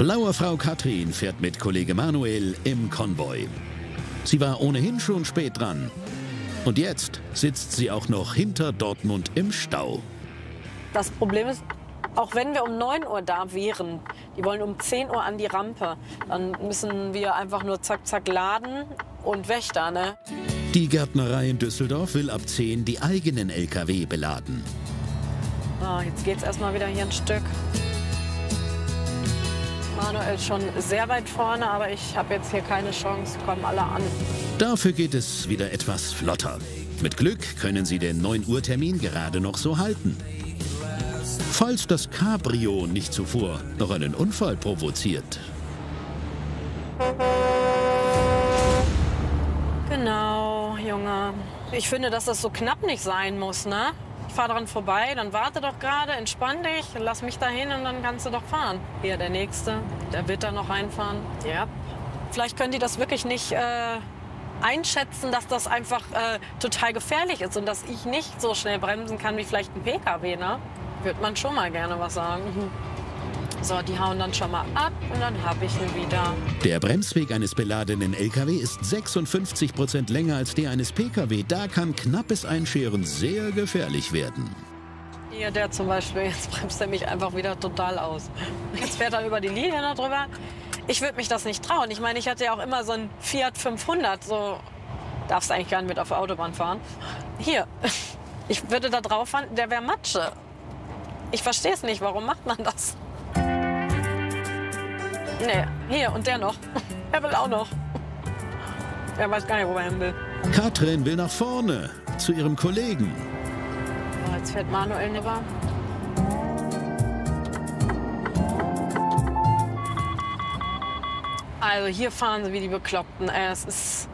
Schlaue Frau Katrin fährt mit Kollege Manuel im Konvoi. Sie war ohnehin schon spät dran. Und jetzt sitzt sie auch noch hinter Dortmund im Stau. Das Problem ist, auch wenn wir um 9 Uhr da wären, die wollen um 10 Uhr an die Rampe, dann müssen wir einfach nur zack, zack laden und weg da, ne? Die Gärtnerei in Düsseldorf will ab 10 die eigenen Lkw beladen. Ah, jetzt geht's erstmal wieder hier ein Stück. Manuel schon sehr weit vorne, aber ich habe jetzt hier keine Chance, kommen alle an. Dafür geht es wieder etwas flotter. Mit Glück können sie den 9 Uhr Termin gerade noch so halten. Falls das Cabrio nicht zuvor noch einen Unfall provoziert. Genau, Junge. Ich finde, dass das so knapp nicht sein muss, ne? Ich fahre dran vorbei, dann warte doch gerade, entspann dich, lass mich dahin und dann kannst du doch fahren. Hier, der Nächste, der wird da noch reinfahren. Ja. Vielleicht können die das wirklich nicht äh, einschätzen, dass das einfach äh, total gefährlich ist und dass ich nicht so schnell bremsen kann wie vielleicht ein PKW, ne? Würde man schon mal gerne was sagen. So, die hauen dann schon mal ab und dann habe ich ihn wieder. Der Bremsweg eines beladenen LKW ist 56 Prozent länger als der eines PKW. Da kann knappes Einscheren sehr gefährlich werden. Hier, der zum Beispiel, jetzt bremst er mich einfach wieder total aus. Jetzt fährt er über die Linie noch drüber. Ich würde mich das nicht trauen. Ich meine, ich hatte ja auch immer so ein Fiat 500. So darfst eigentlich gar nicht mit auf der Autobahn fahren. Hier, ich würde da drauf fahren, der wäre Matsche. Ich verstehe es nicht. Warum macht man das? Nee, hier und der noch. Er will auch noch. Er weiß gar nicht, wo er hin will. Katrin will nach vorne, zu ihrem Kollegen. Oh, jetzt fährt Manuel nüber. Also hier fahren sie wie die Bekloppten. Es ist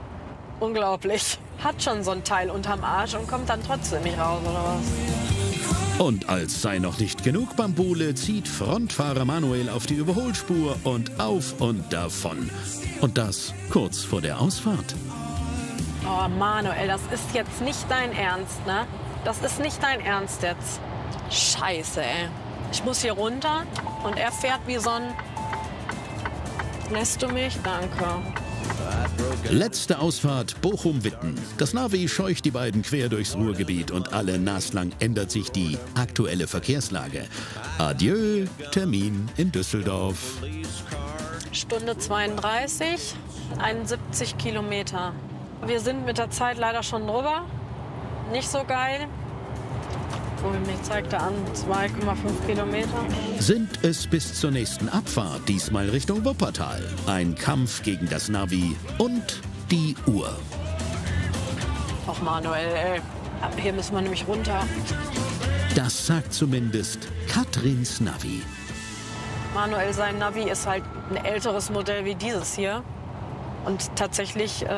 unglaublich. Hat schon so ein Teil unterm Arsch und kommt dann trotzdem nicht raus, oder was? Und als sei noch nicht genug Bambule, zieht Frontfahrer Manuel auf die Überholspur und auf und davon. Und das kurz vor der Ausfahrt. Oh, Manuel, das ist jetzt nicht dein Ernst, ne? Das ist nicht dein Ernst jetzt. Scheiße, ey. Ich muss hier runter und er fährt wie so ein... Lässt du mich? Danke. Letzte Ausfahrt Bochum-Witten. Das Navi scheucht die beiden quer durchs Ruhrgebiet und alle naslang ändert sich die aktuelle Verkehrslage. Adieu, Termin in Düsseldorf. Stunde 32, 71 Kilometer. Wir sind mit der Zeit leider schon drüber. Nicht so geil. Wohin mich zeigt er an 2,5 Kilometer. Sind es bis zur nächsten Abfahrt, diesmal Richtung Wuppertal. Ein Kampf gegen das Navi und die Uhr. Och Manuel, ey. Hier müssen wir nämlich runter. Das sagt zumindest Katrins Navi. Manuel, sein Navi ist halt ein älteres Modell wie dieses hier. Und tatsächlich äh,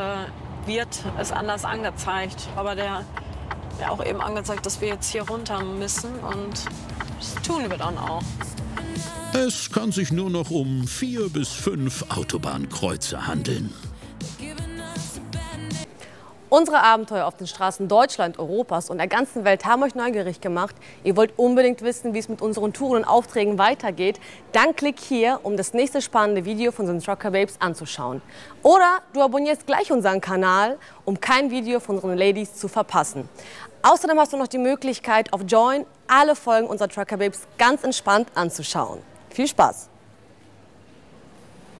wird es anders angezeigt. Aber der ja auch eben angezeigt, dass wir jetzt hier runter müssen. Und das tun wir dann auch. Es kann sich nur noch um vier bis fünf Autobahnkreuze handeln. Unsere Abenteuer auf den Straßen Deutschland, Europas und der ganzen Welt haben euch neugierig gemacht. Ihr wollt unbedingt wissen, wie es mit unseren Touren und Aufträgen weitergeht. Dann klick hier, um das nächste spannende Video von unseren Trucker Babes anzuschauen. Oder du abonnierst gleich unseren Kanal, um kein Video von unseren Ladies zu verpassen. Außerdem hast du noch die Möglichkeit, auf Join alle Folgen unserer Trucker Babes ganz entspannt anzuschauen. Viel Spaß!